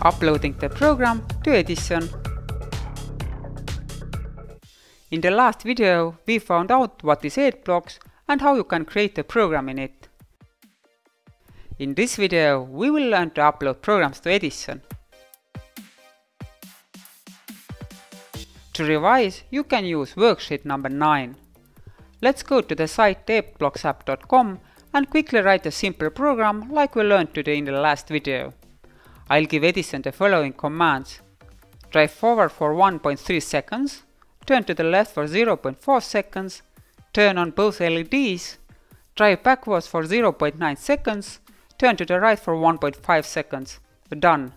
uploading the program to Edison. In the last video, we found out what is EdBlocks and how you can create a program in it. In this video, we will learn to upload programs to Edison. To revise, you can use worksheet number 9. Let's go to the site edblocksapp.com and quickly write a simple program like we learned today in the last video. I'll give Edison the following commands. Drive forward for 1.3 seconds, turn to the left for 0.4 seconds, turn on both LEDs, drive backwards for 0.9 seconds, turn to the right for 1.5 seconds. Done.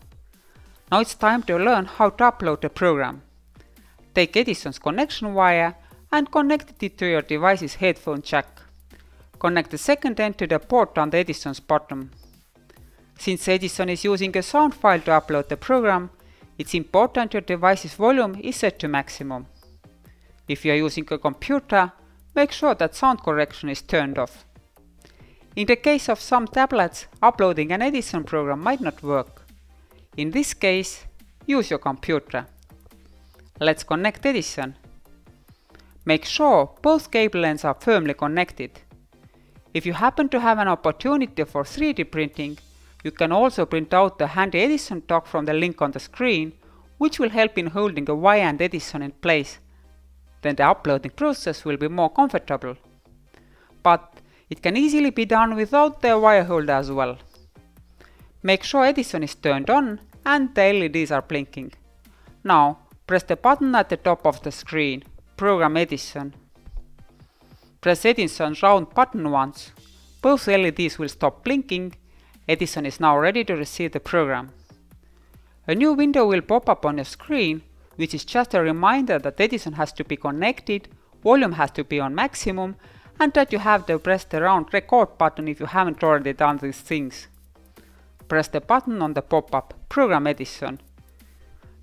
Now it's time to learn how to upload the program. Take Edison's connection wire and connect it to your device's headphone jack. Connect the second end to the port on the Edison's bottom. Since Edison is using a sound file to upload the program, it's important your device's volume is set to maximum. If you are using a computer, make sure that sound correction is turned off. In the case of some tablets, uploading an Edison program might not work. In this case, use your computer. Let's connect Edison. Make sure both cable ends are firmly connected. If you happen to have an opportunity for 3D printing, you can also print out the handy Edison dock from the link on the screen, which will help in holding a wire and Edison in place. Then the uploading process will be more comfortable. But it can easily be done without the wire holder as well. Make sure Edison is turned on and the LEDs are blinking. Now press the button at the top of the screen, Program Edison. Press Edison's round button once. Both LEDs will stop blinking. Edison is now ready to receive the program. A new window will pop up on your screen, which is just a reminder that Edison has to be connected, volume has to be on maximum, and that you have to press the round record button if you haven't already done these things. Press the button on the pop-up Program Edison.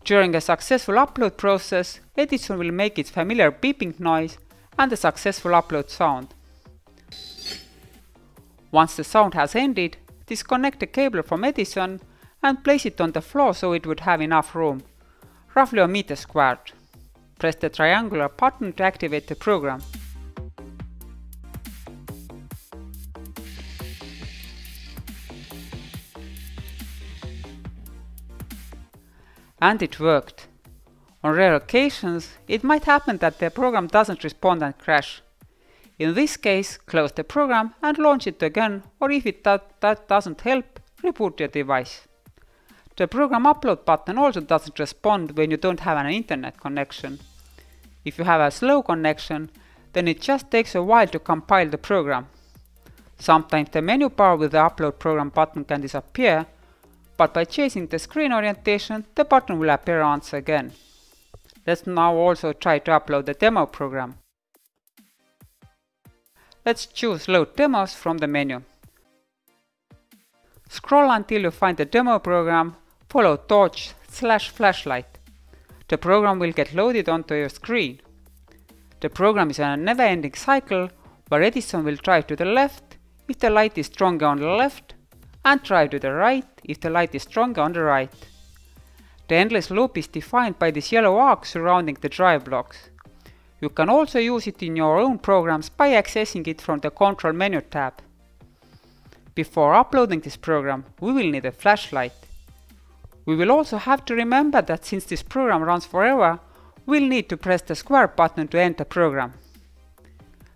During a successful upload process, Edison will make its familiar beeping noise and the successful upload sound. Once the sound has ended, disconnect the cable from Edison and place it on the floor so it would have enough room, roughly a meter squared. Press the triangular button to activate the program. And it worked. On rare occasions, it might happen that the program doesn't respond and crash. In this case, close the program and launch it again, or if it that, that doesn't help, reboot your device. The program upload button also doesn't respond when you don't have an internet connection. If you have a slow connection, then it just takes a while to compile the program. Sometimes the menu bar with the upload program button can disappear, but by changing the screen orientation, the button will appear once again. Let's now also try to upload the demo program. Let's choose Load Demos from the menu. Scroll until you find the demo program, follow torch slash flashlight. The program will get loaded onto your screen. The program is a never-ending cycle where Edison will drive to the left if the light is stronger on the left and drive to the right if the light is stronger on the right. The endless loop is defined by this yellow arc surrounding the drive blocks. You can also use it in your own programs by accessing it from the Control menu tab. Before uploading this program, we will need a flashlight. We will also have to remember that since this program runs forever, we'll need to press the square button to end the program.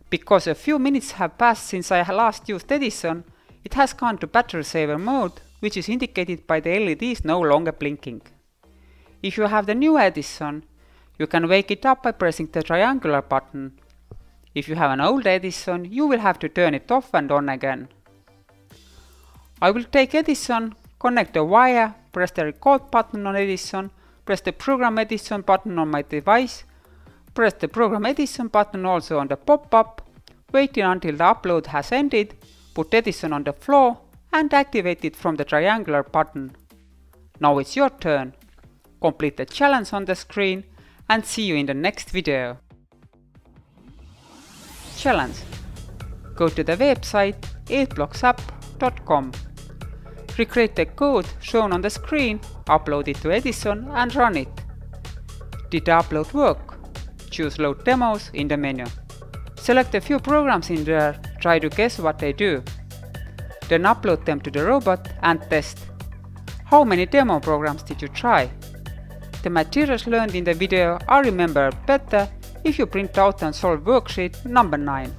Because a few minutes have passed since I last used Edison, it has gone to battery saver mode, which is indicated by the LEDs no longer blinking. If you have the new Edison, you can wake it up by pressing the triangular button. If you have an old Edison, you will have to turn it off and on again. I will take Edison, connect the wire, press the record button on Edison, press the program Edison button on my device, press the program Edison button also on the pop-up, waiting until the upload has ended, put Edison on the floor and activate it from the triangular button. Now it's your turn. Complete the challenge on the screen and see you in the next video. Challenge. Go to the website edblocksapp.com. recreate the code shown on the screen, upload it to Edison and run it. Did the upload work? Choose Load Demos in the menu. Select a few programs in there, try to guess what they do. Then upload them to the robot and test. How many demo programs did you try? The materials learned in the video are remembered better if you print out and solve worksheet number 9.